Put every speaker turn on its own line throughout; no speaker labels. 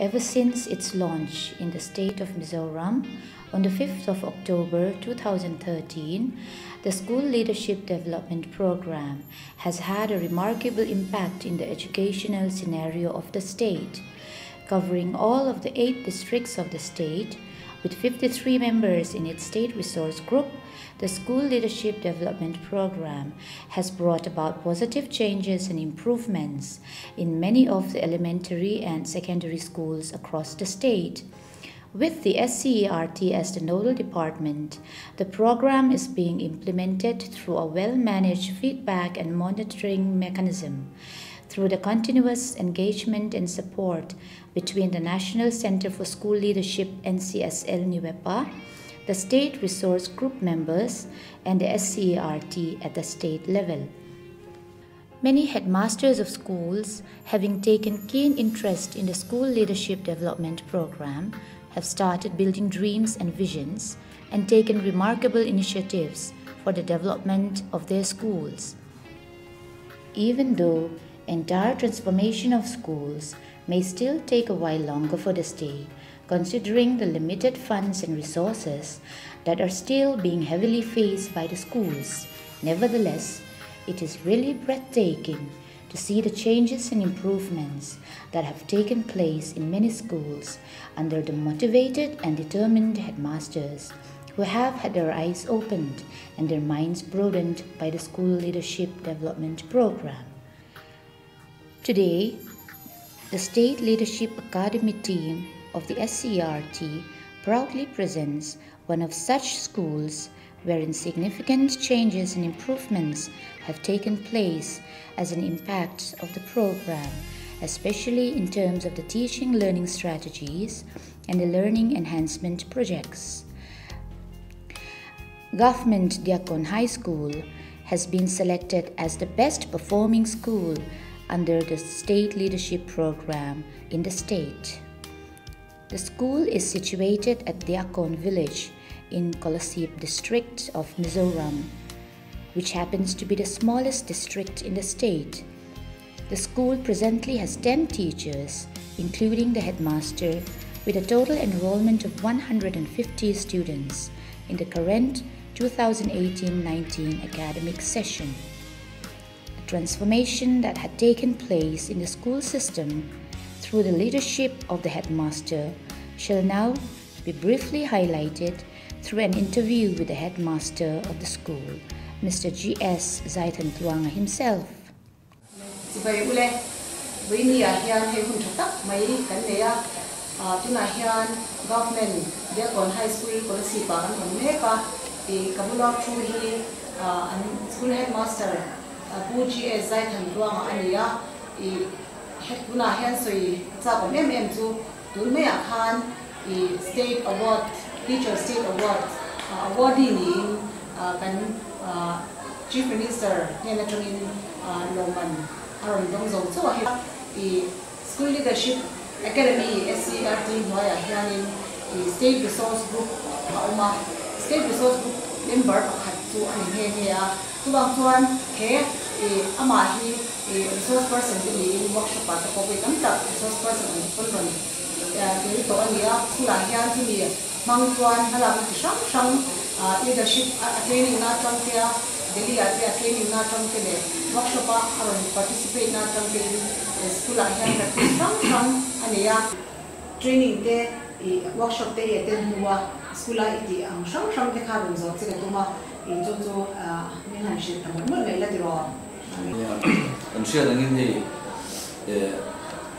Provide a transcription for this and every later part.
ever since its launch in the state of Mizoram on the 5th of October 2013, the School Leadership Development Program has had a remarkable impact in the educational scenario of the state, covering all of the eight districts of the state. With 53 members in its state resource group, the School Leadership Development Program has brought about positive changes and improvements in many of the elementary and secondary schools across the state. With the SCERT as the nodal department, the program is being implemented through a well managed feedback and monitoring mechanism. Through the continuous engagement and support between the National Center for School Leadership NCSL NUEPA, the State Resource Group members, and the SCERT at the state level. Many headmasters of schools, having taken keen interest in the School Leadership Development Program, have started building dreams and visions and taken remarkable initiatives for the development of their schools. Even though entire transformation of schools may still take a while longer for the state, considering the limited funds and resources that are still being heavily faced by the schools. Nevertheless, it is really breathtaking to see the changes and improvements that have taken place in many schools under the motivated and determined headmasters who have had their eyes opened and their minds broadened by the School Leadership Development Program. Today, the State Leadership Academy team of the SCRT proudly presents one of such schools wherein significant changes and improvements have taken place as an impact of the program, especially in terms of the teaching learning strategies and the learning enhancement projects. Government Diakon High School has been selected as the best performing school under the state leadership program in the state. The school is situated at Diakon village in Kolasip district of Mizoram, which happens to be the smallest district in the state. The school presently has 10 teachers, including the headmaster, with a total enrollment of 150 students in the current 2018-19 academic session transformation that had taken place in the school system through the leadership of the headmaster shall now be briefly highlighted through an interview with the headmaster of the school, Mr. G.S. Zaitan Tuanga himself.
Vậy ule, với nia hian hay mấy cái này government, để high school còn sĩ bằng còn hết cả, thì cảm ơn school headmaster g s zai than ruang ania head tuna hian soi cha ko mem em chu tur me e state award teacher state award uh, awardee ni uh, kan uh, chief minister hena tungin loman aron dong zo chu hi e school leadership academy SCRT Noya state resource group Hauma state resource group member pakhat chu ani he he a chuwang tuan he e ama hi resource person ti ni workshop pa ta ko tam ta resource person ni pun ron ya ke to ani a chula hian ti ni mang tuan hala ki sang sang leadership training na chang tia Delhi area training na chang te workshop pa aron participate na chang te school ah hian practice sang sang ania training te workshop te ye ten huwa school ah iti ang sang sang te kharun zo che tuma in zo zo ni han shi ta mo me la diro
am share angin ni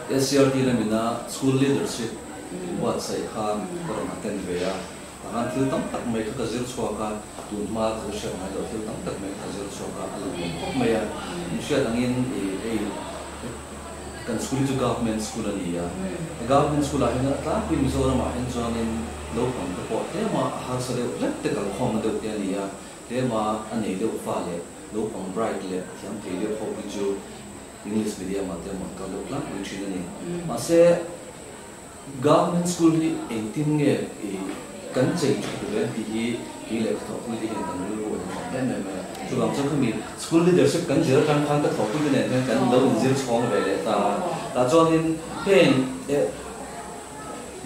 SCRT la mina school leadership what say khan koron aten ve ya akan thil tam tak mai ka zir chwa ka tun ma ka share mai do thil tam tak mai ka zir chwa ka alam ko mai ya share angin e kan school to government school ani ya government school ah na ta pin mizoram ah in chuan in lo pang ka po te ma har sa le let te kal khom de te ani ya te ma ani de fa le lo pang bright le thiam the le pho pi chu english medium ma te ma ka lo kla ni chin ani ma se government school ni 18 nge e kan chei chu le pi hi ki le tho pu di hen dan lu lo ma ne me chu gam chu mi school leadership kan jir kan kan ta tho pu ne ne kan lo in jir chong ve le ta. Ta in pen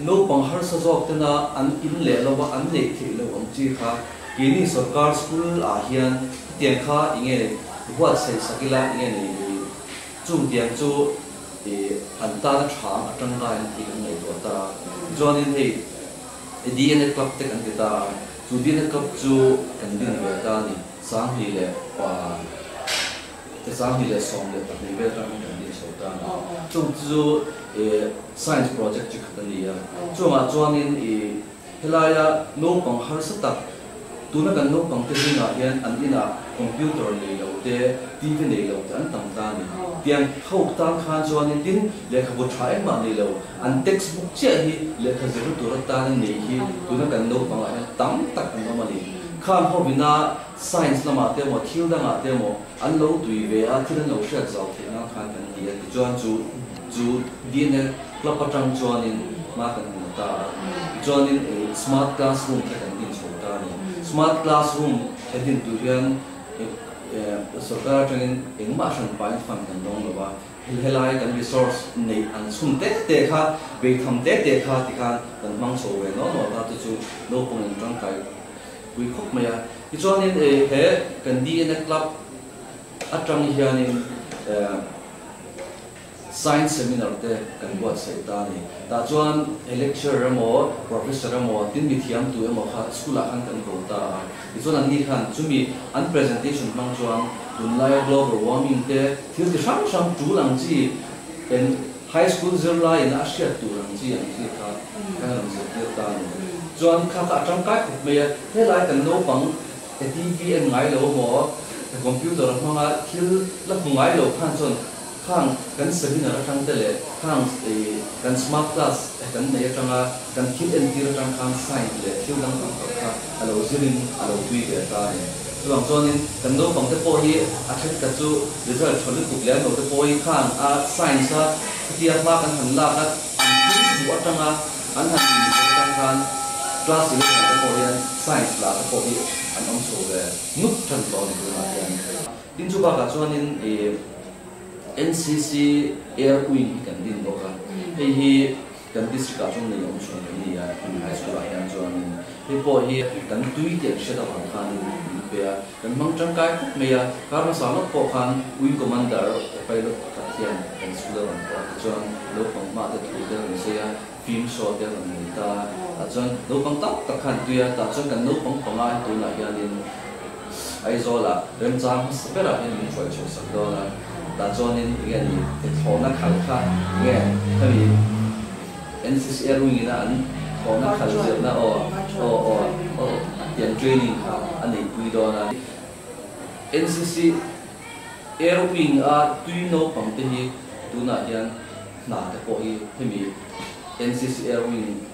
no pang har sa jok te na an in le lo ba an nei thi lo ang chi kha kini sarkar school a hian tiang kha inge huat sai sakila inge ni chung tiang chu e an ta na thang atang ga ti kan nei to ta join in hei DNA club te kan ta chu DNA club chu kan din ve ta ni sang hi le pa te sang hi le song le ta ni ve ta kan din so ta chung chu e science project chi khat ni ya. Chu ma chuan in e helaya no pang har sa tu na kan no pang te na hian an ina computer nei lo te tv nei lo te an tam ta ni tiang thau ta khan chuan in tin le kha bu thai ma nei lo an textbook che hi le kha zero ra ta nei hi tu na kan no pang hian tam tak an ma ni khan ho bina science lama te mo thil da ma te mo an lo tui ve a thil lo sha zau te na khan kan ti a chuan chu chu dna club atang chuan in ma kan ta chuan in smart classroom te kan din chho ta ni smart classroom hedin tu hian sarkar atangin engma san pain fan kan dong là ba helai kan resource nei an sum te te kha về tham te te kha ti kha kan mang so we no no ta tu chu no pong in tang kai quy khóc mày à cái cho nên thế, cần đi in club, ở trong hiền in science seminar te kan buat sai ta ni ta chuan lecturer mo professor mo tin mi thiam tu mo kha school a kan kan ko ta i chuan an ni khan chumi an presentation mang chuan tun lai global warming te thil ti sang sang tu lang chi en high school zero lai in asia tu lang chi ang chi kha kan lang chi te ta ni chuan kha ka tang kai me he lai kan no pang e tv en ngai lo mo computer hmanga thil la ngai lo khan chuan ข้างกันสมินาร์ทั้งเตลข้างกันสมาร์ทคลาสกันในจังกันคิดเอ็นทีร์จังข้างไซน์เลยที่ดังต่างๆค่ะอะไรซิลินอะไรวีเดียร์กันระหว่างตัวนี้กันดูของเต NCC Air Wing kan din bo ka hei hi kan district ka chung nei om chung ni ya high school ai yang chuan hei po hi kan tui te she da bang khan pe ya kan mang chang kai khop me ya kar ma sa lo po khan wing commander pai lo ka hian kan school ran ko chuan lo pang ma te thu de ni se ya film show de ran ni ta. A chuan lo pang tak tak khan tu ya ta chuan kan lo pang pang ai tu na hian in ai zo la rem chang spera hian min choi chho sak do la tazonin igen i thona khalkha nge kami NCC rungi na an thona khalzir na o
o o o tian
training kha ani kuido na NCC aeroping a tuino pamte hi tuna hian na te po hi. Hemi NCC aeroping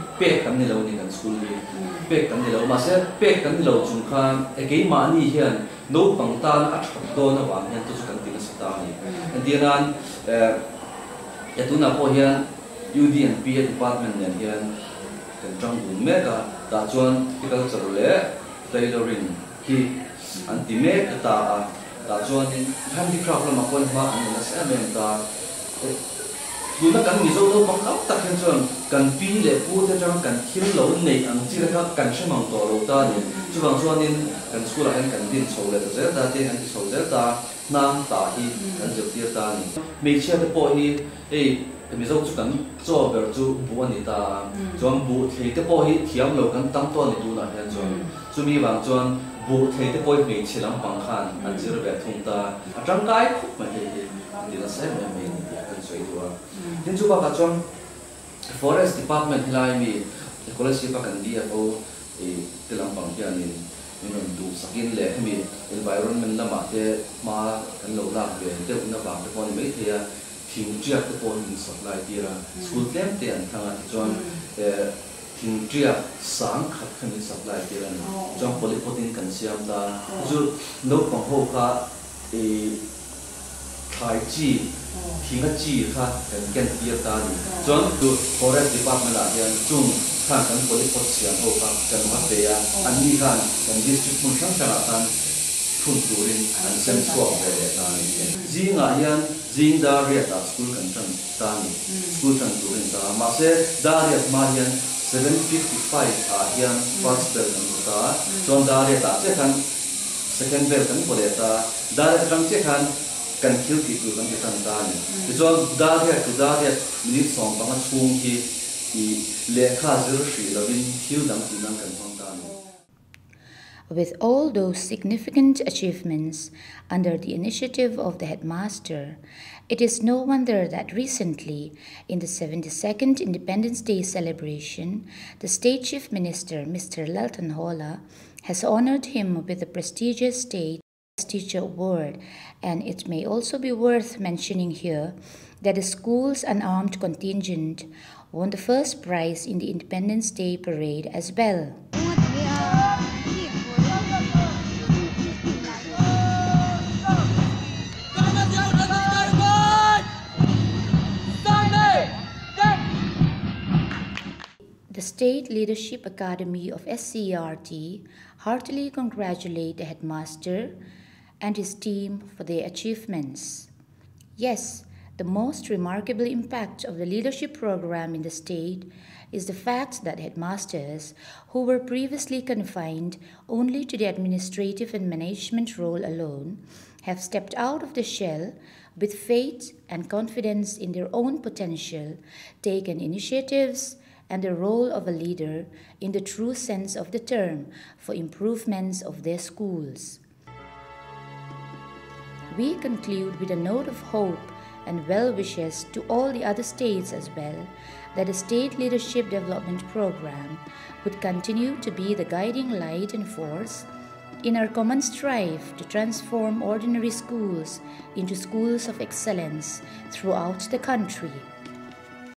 pe kan ni lo ni kan school ni pe kan ni lo ma se pe kan ni lo chung kha e ke ma ni hian no pang ta na at do na wa hian tu kan tin sa ta ni an dia nan e tu na po hian UDNP department ne hian kan trang bu me ka ta chuan tikal char le tailoring hi an ti me ka ta ta chuan in handicraft la ma kon ma an na men ta dù nó cần dâu đâu bằng ốc tắc hen chuan cần pi lệ pu te chang cần thil lo nei ang chi ra cần se mang to lo ta ni chu bang chuan in cần school a cần din chho le ta ta te an chho zel ta nam ta hi kan zeu tia ta ni me chia te po hi ei mi zo chu kan cho ber chu bu ani ta. Chuan bu thei te po hi thiam lo kan tam to ni tu na hian chuan chu mi bang chuan bu thei te po hi chilam pang khan an zir be thung ta. Atang kai khup ma hi đi là sẽ mẹ mình cần suy đua nên chú bác chọn forest department lại mi cần đi ở thì từ làm bằng kia nên mình đủ sakin lệ mi environment là mà thế mà cần lâu làm về thế cũng là bằng cái con mấy thì thiếu chưa cái con mình sắp lại đi ra school tem tiền thằng anh chọn thing tria sang khat khani supply ke ran chong polypotting kan siam da zu no pang ho ka e khai chi 停个机哈，跟跟第二เ，专注 forest department 那边中看跟国际国际然后哈，跟เ飞啊，安利看跟 district มุ่ง上上那边，ทุ่มตัวเรื่องอันเส้นสวกไปเลยนะจีงอาเฮียนจีงดาเรียตาสกูลกันจันตานีสกูลจันตัวเรื่องตามาเสดาเรียตมาเฮียน755อาเฮียนร์สเตอร์นันตาจนดาเรียตาเจ้าคันเซคันเ bell กันปวดตาดาเรียตรังเจ้าคัน kan khil ki tu kan ta ni ti da ria ku da ria minute song. Pa ma chung ki le kha zir shi bin khil dang ti nang kan hong ni
With all those significant achievements under the initiative of the headmaster, it is no wonder that recently, in the 72nd Independence Day celebration, the State Chief Minister, Mr. Lelton Holla, has honored him with the prestigious State Teacher Award, and it may also be worth mentioning here that the school's unarmed contingent won the first prize in the Independence Day parade as well. The State Leadership Academy of SCRT heartily congratulate the headmaster and his team for their achievements. Yes, the most remarkable impact of the leadership program in the state is the fact that headmasters, who were previously confined only to the administrative and management role alone, have stepped out of the shell with faith and confidence in their own potential, taken initiatives, and the role of a leader in the true sense of the term for improvements of their schools. We conclude with a note of hope and well wishes to all the other states as well that the State Leadership Development Program would continue to be the guiding light and force in our common strive to transform ordinary schools into schools of excellence throughout the country.